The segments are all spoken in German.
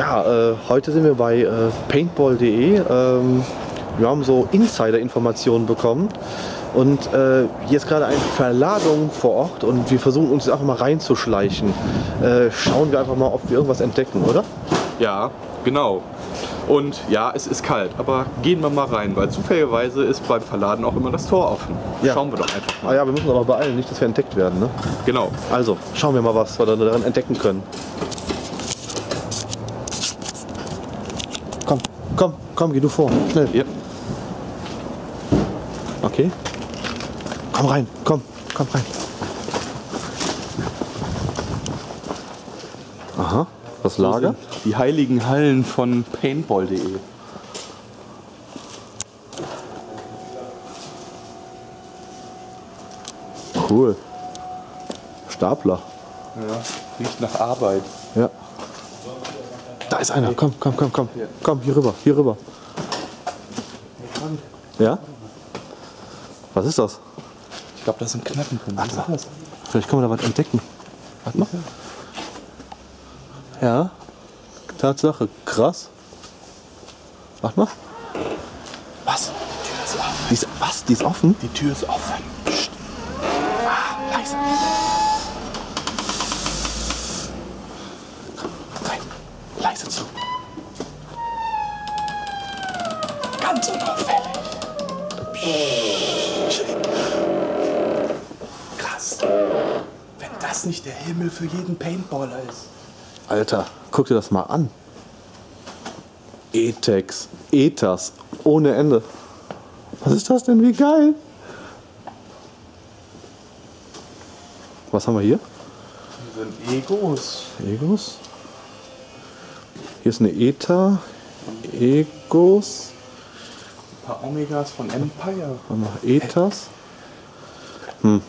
Ja, äh, heute sind wir bei äh, paintball.de. Ähm, wir haben so Insider-Informationen bekommen. Und äh, hier ist gerade eine Verladung vor Ort und wir versuchen uns einfach mal reinzuschleichen. Äh, schauen wir einfach mal, ob wir irgendwas entdecken, oder? Ja, genau. Und ja, es ist kalt, aber gehen wir mal rein, weil zufälligerweise ist beim Verladen auch immer das Tor offen. Ja. Schauen wir doch einfach Ah mal. ja, wir müssen aber beeilen, nicht, dass wir entdeckt werden. Ne? Genau. Also, schauen wir mal, was wir da darin entdecken können. Komm, komm, geh du vor. Schnell. Ja. Okay. Komm rein, komm, komm rein. Aha, das Lager. Die heiligen Hallen von paintball.de. Cool. Stapler. Ja, riecht nach Arbeit. Ja. Da ist einer. Komm, komm, komm, komm. Komm, hier rüber, hier rüber. Ja? Was ist das? Ich glaube, das sind Knappen drin. Was ist das? Vielleicht können wir da was entdecken. Warte mal. Ja. Tatsache. Krass. Warte mal. Was? Die ist, was? Die ist offen? Die Tür ist offen. Psst. Ah, leise. Rein. Leise zu. Ganz unauffällig. Krass. Wenn das nicht der Himmel für jeden Paintballer ist. Alter, guck dir das mal an. E-Tex, ETAS, ohne Ende. Was ist das denn? Wie geil! Was haben wir hier? Die sind Egos. Egos. Hier ist eine ETA. Egos. Paar Omegas von Empire. Warte mal, ETAs. Hm.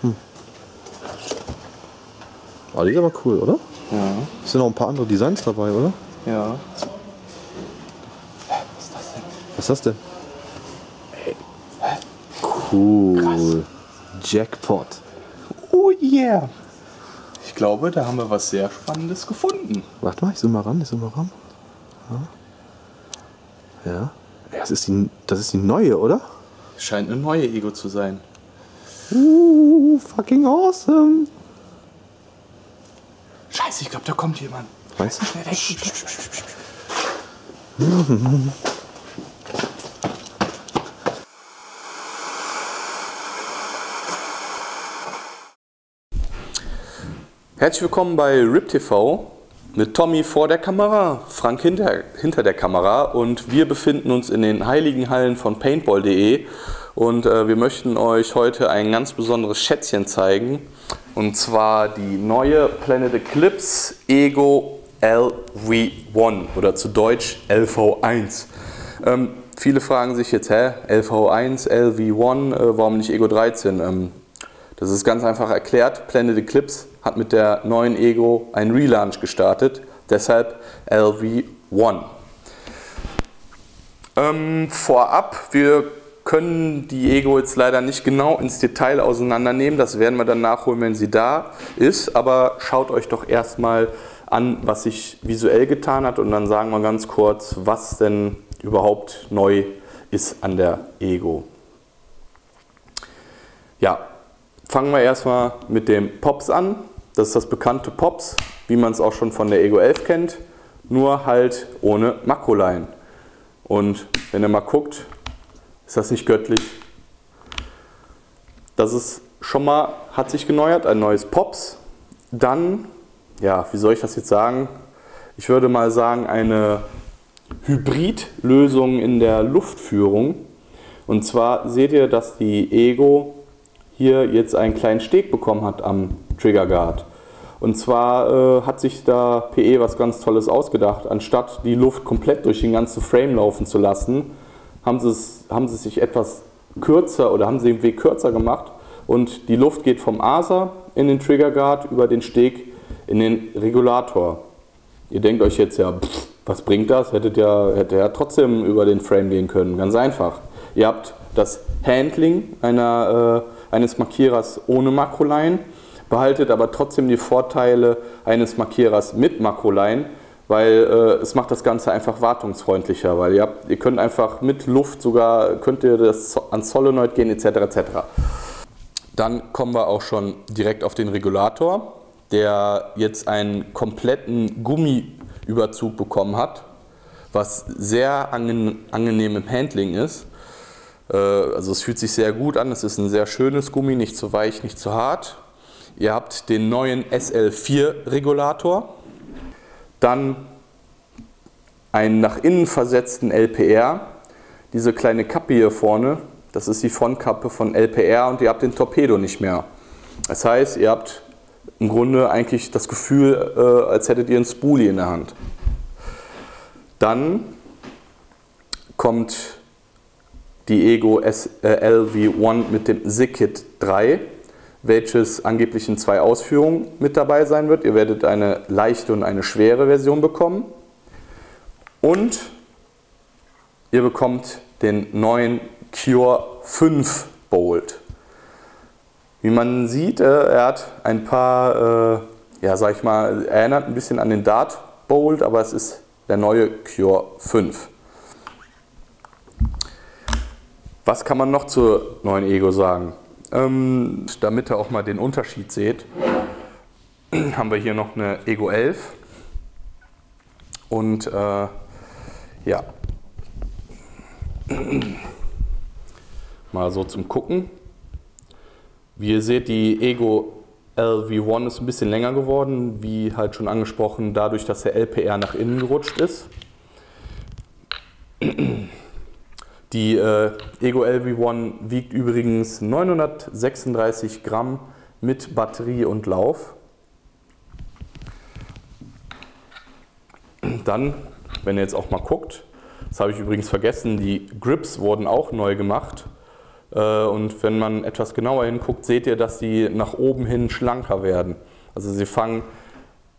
Hm. Oh, die ist aber cool, oder? Ja. Es sind noch ein paar andere Designs dabei, oder? Ja. Was ist das denn? Cool. Jackpot. Oh yeah. Ich glaube, da haben wir was sehr Spannendes gefunden. Warte mal, ich zoome mal ran, ich zoome mal ran. Ja. ja. Das ist, die, das ist die neue, oder? Scheint eine neue Ego zu sein. Uh, fucking awesome. Scheiße, ich glaube, da kommt jemand. Weißt du? Schnell weg. Herzlich willkommen bei RIP TV mit Tommy vor der Kamera, Frank hinter, hinter der Kamera und wir befinden uns in den heiligen Hallen von paintball.de und äh, wir möchten euch heute ein ganz besonderes Schätzchen zeigen und zwar die neue Planet Eclipse Ego LV1 oder zu Deutsch LV1. Ähm, viele fragen sich jetzt, hä, LV1, LV1, äh, warum nicht Ego 13? Ähm, das ist ganz einfach erklärt. Planet Eclipse hat mit der neuen Ego einen Relaunch gestartet, deshalb LV1. Ähm, vorab, wir können die Ego jetzt leider nicht genau ins Detail auseinandernehmen. Das werden wir dann nachholen, wenn sie da ist. Aber schaut euch doch erstmal an, was sich visuell getan hat und dann sagen wir ganz kurz, was denn überhaupt neu ist an der Ego. Ja, fangen wir erstmal mit dem Pops an. Das ist das bekannte Pops, wie man es auch schon von der Ego 11 kennt, nur halt ohne Makroline. Und wenn ihr mal guckt, ist das nicht göttlich? Das ist schon mal, hat sich geneuert, ein neues Pops. Dann, ja, wie soll ich das jetzt sagen? Ich würde mal sagen, eine Hybridlösung in der Luftführung. Und zwar seht ihr, dass die Ego hier jetzt einen kleinen Steg bekommen hat am Trigger Guard. Und zwar äh, hat sich da PE was ganz Tolles ausgedacht. Anstatt die Luft komplett durch den ganzen Frame laufen zu lassen, haben sie, es, haben sie sich etwas kürzer oder haben sie den Weg kürzer gemacht und die Luft geht vom Aser in den Trigger Guard über den Steg in den Regulator. Ihr denkt euch jetzt ja, pff, was bringt das? Hättet ja, hätte ja trotzdem über den Frame gehen können. Ganz einfach. Ihr habt das Handling einer, äh, eines Markierers ohne Makroline, behaltet aber trotzdem die Vorteile eines Markierers mit Makroline, weil äh, es macht das Ganze einfach wartungsfreundlicher, weil ihr, habt, ihr könnt einfach mit Luft sogar, könnt ihr das ans Solenoid gehen etc. etc. Dann kommen wir auch schon direkt auf den Regulator, der jetzt einen kompletten Gummiüberzug bekommen hat, was sehr angenehm im Handling ist. Äh, also es fühlt sich sehr gut an, es ist ein sehr schönes Gummi, nicht zu weich, nicht zu hart. Ihr habt den neuen SL4 Regulator, dann einen nach innen versetzten LPR, diese kleine Kappe hier vorne, das ist die Frontkappe von LPR und ihr habt den Torpedo nicht mehr. Das heißt, ihr habt im Grunde eigentlich das Gefühl, äh, als hättet ihr einen Spoolie in der Hand. Dann kommt die Ego LV1 mit dem SICKIT 3 welches angeblich in zwei Ausführungen mit dabei sein wird. Ihr werdet eine leichte und eine schwere Version bekommen. Und ihr bekommt den neuen Cure 5 Bolt. Wie man sieht, äh, er hat ein paar, äh, ja sag ich mal, erinnert ein bisschen an den Dart Bolt, aber es ist der neue Cure 5. Was kann man noch zur neuen Ego sagen? Ähm, damit ihr auch mal den Unterschied seht, haben wir hier noch eine Ego 11. Und äh, ja, mal so zum Gucken. Wie ihr seht, die Ego LV1 ist ein bisschen länger geworden, wie halt schon angesprochen, dadurch, dass der LPR nach innen gerutscht ist. Die äh, Ego LV1 wiegt übrigens 936 Gramm mit Batterie und Lauf. Dann, wenn ihr jetzt auch mal guckt, das habe ich übrigens vergessen, die Grips wurden auch neu gemacht. Äh, und wenn man etwas genauer hinguckt, seht ihr, dass sie nach oben hin schlanker werden. Also sie fangen,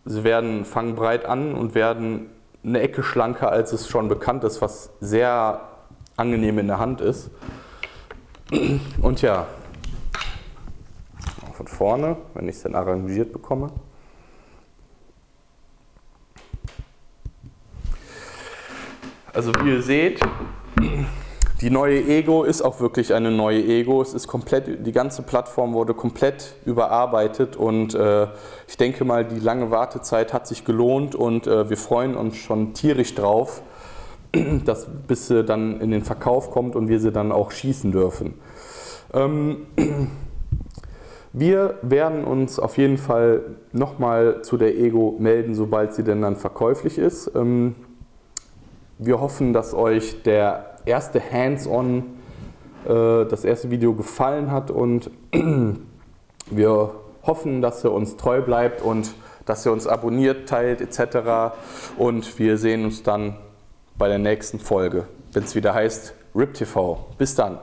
sie werden, fangen breit an und werden eine Ecke schlanker, als es schon bekannt ist, was sehr angenehm in der Hand ist. Und ja, von vorne, wenn ich es dann arrangiert bekomme. Also wie ihr seht, die neue Ego ist auch wirklich eine neue Ego. Es ist komplett, die ganze Plattform wurde komplett überarbeitet und äh, ich denke mal, die lange Wartezeit hat sich gelohnt und äh, wir freuen uns schon tierisch drauf, dass, bis sie dann in den Verkauf kommt und wir sie dann auch schießen dürfen. Ähm, wir werden uns auf jeden Fall nochmal zu der Ego melden, sobald sie denn dann verkäuflich ist. Ähm, wir hoffen, dass euch der erste Hands-on, äh, das erste Video gefallen hat und wir hoffen, dass ihr uns treu bleibt und dass ihr uns abonniert, teilt etc. Und wir sehen uns dann bei der nächsten Folge, wenn es wieder heißt RIP TV. Bis dann.